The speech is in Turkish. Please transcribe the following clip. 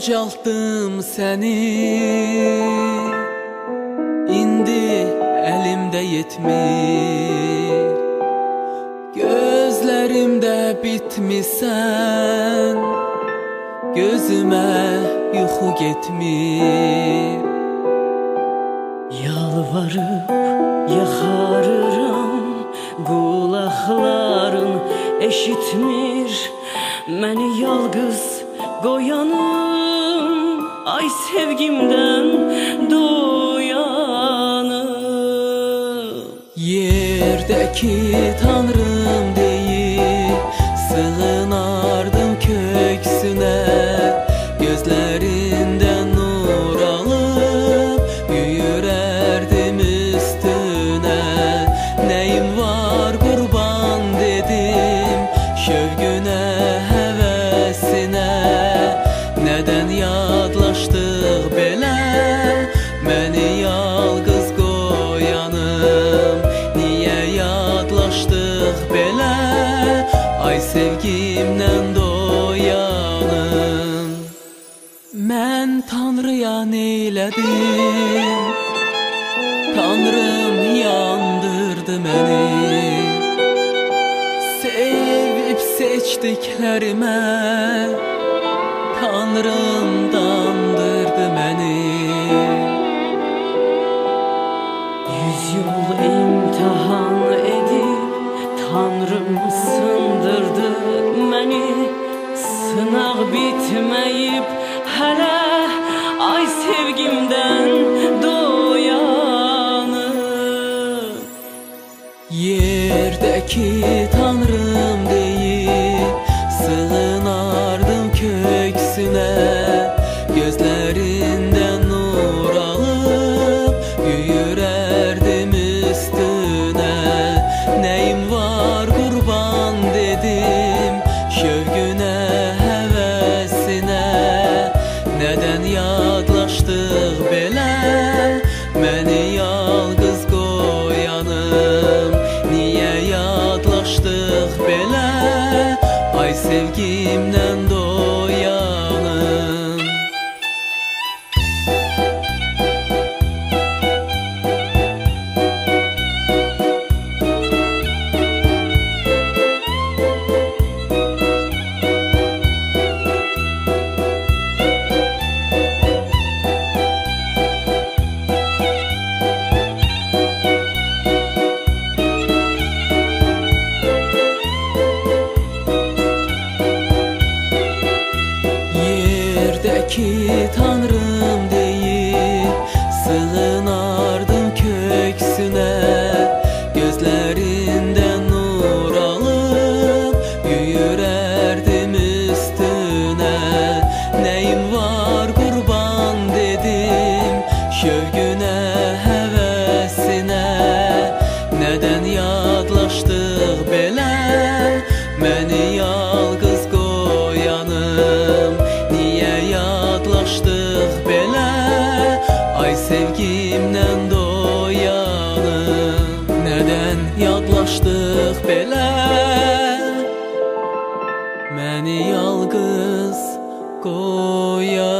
ucaltdım səni İndi əlimdə yetmir Gözlərimdə bitmisən Gözümə yuxu getmir. Yalvarıp yaxarıram Qulaqların eşitmir. Məni yalqız qoyanım Ay sevgimdən doyanım Yerdəki tanrım Mən Tanrıya neylədim Tanrım yandırdı məni Sevib seçdiklərimə Tanrım dandırdı məni Yüz yol imtihan edip Tanrım sındırdı məni Sınaq bitməyib hələ Ay sevgimdən doyanım Yerdəki Nədən yadlaşdıq Yerdəki tanrım deyib Sığınardım köksünə Gözlərindən nur alıb Yüyürərdim üstünə Nəyim var qurban dedim Şövgünə, həvəsinə Nədən yadlaşdıq sevgimdən doyanım Nədən yadlaşdıq belə Məni yalqız qoyanım